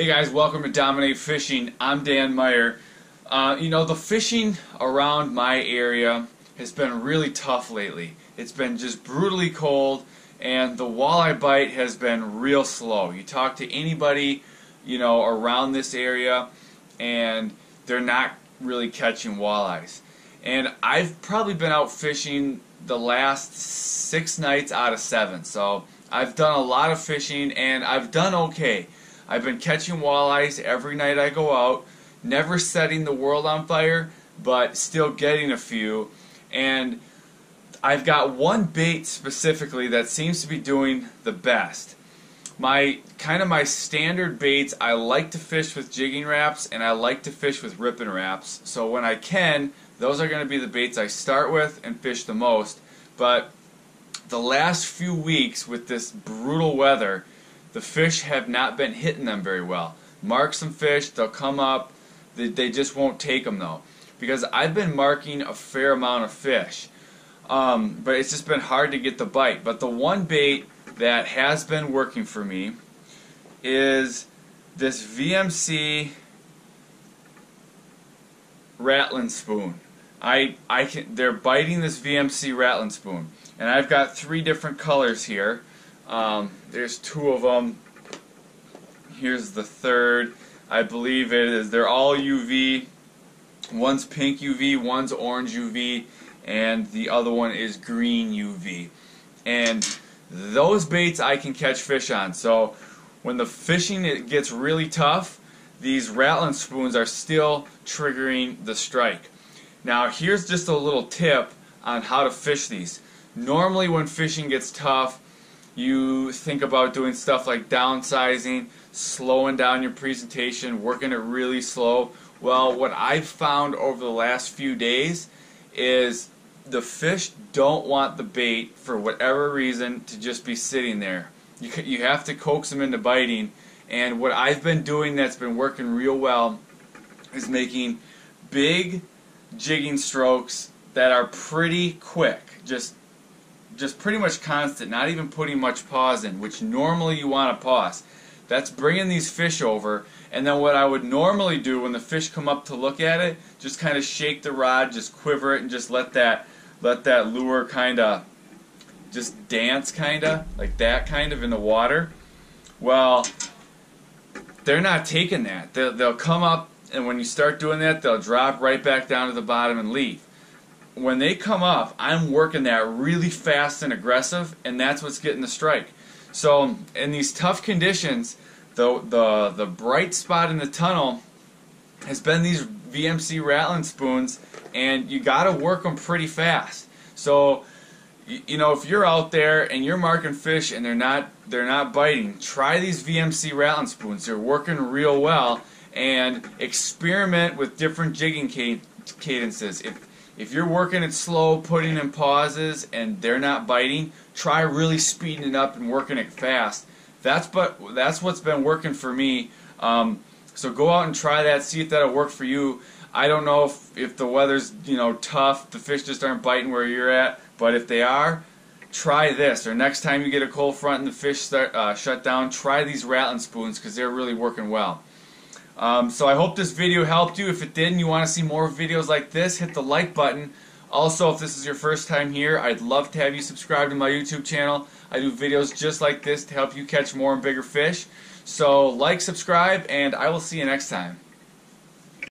Hey guys, welcome to Dominate Fishing. I'm Dan Meyer. Uh, you know, the fishing around my area has been really tough lately. It's been just brutally cold, and the walleye bite has been real slow. You talk to anybody, you know, around this area, and they're not really catching walleyes. And I've probably been out fishing the last six nights out of seven. So I've done a lot of fishing, and I've done okay. I've been catching walleyes every night I go out, never setting the world on fire, but still getting a few. And I've got one bait specifically that seems to be doing the best. My kind of my standard baits, I like to fish with Jigging Raps and I like to fish with Ripping Raps. So when I can, those are going to be the baits I start with and fish the most. But the last few weeks with this brutal weather, the fish have not been hitting them very well. Mark some fish, they'll come up, they, they just won't take them though. Because I've been marking a fair amount of fish. Um, but it's just been hard to get the bite. But the one bait that has been working for me is this VMC rattling spoon. I I can they're biting this VMC rattling spoon, and I've got three different colors here. Um, there's two of them. Here's the third. I believe it is. They're all UV. One's pink UV, one's orange UV, and the other one is green UV. And those baits I can catch fish on. So when the fishing it gets really tough, these rattling spoons are still triggering the strike. Now here's just a little tip on how to fish these. Normally when fishing gets tough, you think about doing stuff like downsizing, slowing down your presentation, working it really slow. Well, what I've found over the last few days is the fish don't want the bait for whatever reason to just be sitting there. You, you have to coax them into biting. And what I've been doing that's been working real well is making big jigging strokes that are pretty quick. Just just pretty much constant, not even putting much pause in, which normally you want to pause. That's bringing these fish over, and then what I would normally do when the fish come up to look at it, just kind of shake the rod, just quiver it, and just let that let that lure kind of just dance kind of like that kind of in the water. Well they're not taking that. They'll, they'll come up and when you start doing that they'll drop right back down to the bottom and leave when they come up i'm working that really fast and aggressive and that's what's getting the strike so in these tough conditions the the the bright spot in the tunnel has been these VMC rattling spoons, and you got to work them pretty fast. So, you know, if you're out there and you're marking fish and they're not they're not biting, try these VMC rattling spoons. They're working real well, and experiment with different jigging cadences. If if you're working it slow, putting in pauses, and they're not biting, try really speeding it up and working it fast. That's but that's what's been working for me. Um, so go out and try that, see if that'll work for you. I don't know if, if the weather's you know tough, the fish just aren't biting where you're at, but if they are, try this. Or next time you get a cold front and the fish start uh, shut down, try these rattling spoons because they're really working well. Um, so I hope this video helped you. If it did and you want to see more videos like this, hit the like button. Also, if this is your first time here, I'd love to have you subscribe to my YouTube channel. I do videos just like this to help you catch more and bigger fish. So like, subscribe, and I will see you next time.